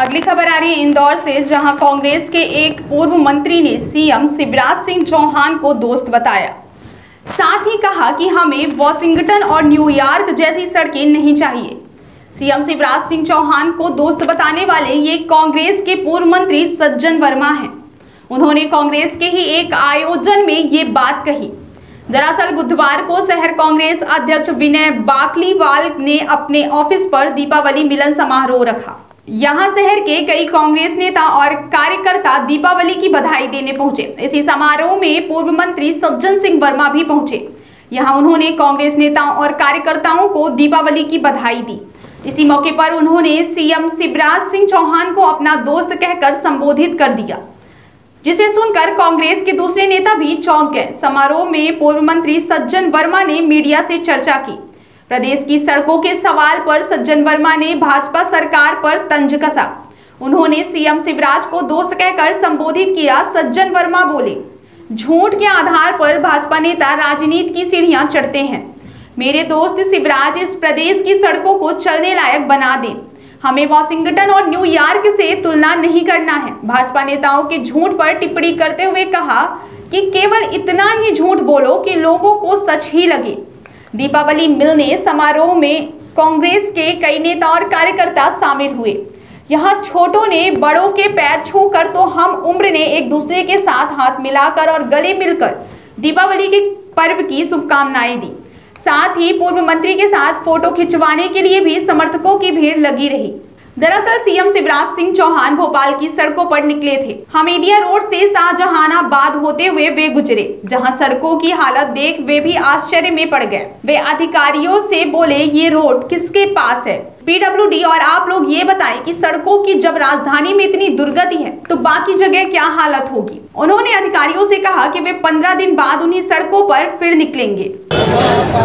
अगली खबर आ रही है इंदौर से, जहाँ कांग्रेस के एक पूर्व मंत्री ने सीएम शिवराज सिंह चौहान को दोस्त बताया। साथ ही कहा कि हमें वॉशिंगटन और न्यूयॉर्क जैसी सड़कें नहीं चाहिए। सीएम शिवराज सिंह चौहान को दोस्त बताने वाले ये कांग्रेस के पूर्व मंत्री सज्जन वर्मा हैं। उन्होंने कांग्रेस के ही एक आयोजन में ये बात कही। दरअसल बुधवार को शहर कांग्रेस अध्यक्ष विनय बाकलीवाल ने अपने ऑफ़िस पर दीपावली मिलन समारोह रखा। यहाँ शहर के कई कांग्रेस नेता और कार्यकर्ता दीपावली की बधाई देने पहुँचे। इसी समारोह में पूर्व मंत्री सज्जन सिंह वर्मा भी पहुँचे। यहाँ उन्होंने कांग्रेस नेताओं और कार्यकर्ताओं को दीपावली की बधाई दी। इसी मौके पर उन्होंने सीएम शिवराज सिंह चौहान को अपना दोस्त कहकर संबोधित कर दिया। जिसे सुनकर कांग्रेस के दूसरे नेता भी चौंक गए। समारोह में पूर्व मंत्री सज्जन वर्मा ने मीडिया से चर्चा की। प्रदेश की सड़कों के सवाल पर सज्जन वर्मा ने भाजपा सरकार पर तंज कसा। उन्होंने सीएम शिवराज को दोस्त कहकर संबोधित किया, सज्जन वर्मा बोले, झूठ के आधार पर भाजपा नेता राजनीति की सीढ़ियाँ चढ़ते हैं। मेरे दोस्त शिवराज इस प्रदेश की सड़कों को चलने लायक बना दें। हमें वॉशिंगटन और न्यूयॉर्क से तुलना नहीं करना है। भाजपा नेताओं के झूठ पर टिप्पणी करते हुए कहा कि केवल इतना ही झूठ बोलो कि लोगों को सच ही लगे। दीपावली मिलने समारोह में कांग्रेस के कई नेता और कार्यकर्ता शामिल हुए। यहाँ छोटों ने बड़ों के पैर छूकर तो हम उम्र ने एक दूसरे के साथ हाथ मिलाकर और गले मिलकर दीपावली के पर्व की शुभकामनाएँ दी। साथ ही पूर्व मंत्री के साथ फ़ोटो खिंचवाने के लिए भी समर्थकों की भीड़ लगी रही। दरअसल सीएम शिवराज सिंह चौहान भोपाल की सड़कों पर निकले थे। हमीदिया रोड से शाहजहानाबाद होते हुए वे गुजरे, जहाँ सड़कों की हालत देख वे भी आश्चर्य में पड़ गए। वे अधिकारियों से बोले, ये रोड किसके पास है? पीडब्ल्यूडी, और आप लोग ये बताएँ कि सड़कों की जब राजधानी में इतनी दुर्गति है तो बाकी जगह क्या हालत होगी? उन्होंने अधिकारियों से कहा कि वे पंद्रह दिन बाद उन्हीं सड़कों पर फिर निकलेंगे।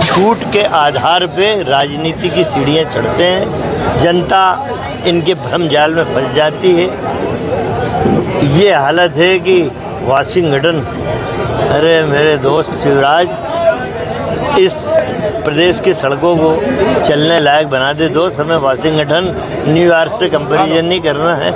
छूट के आधार पे राजनीति की सीढ़ियाँ चढ़ते हैं। जनता इनके भ्रम जाल में फंस जाती है। ये हालत है कि वाशिंगटन, अरे मेरे दोस्त शिवराज, इस प्रदेश की सड़कों को चलने लायक बना दे। दोस्त, हमें वाशिंगटन, न्यूयॉर्क से कंपेरिजन नहीं करना है।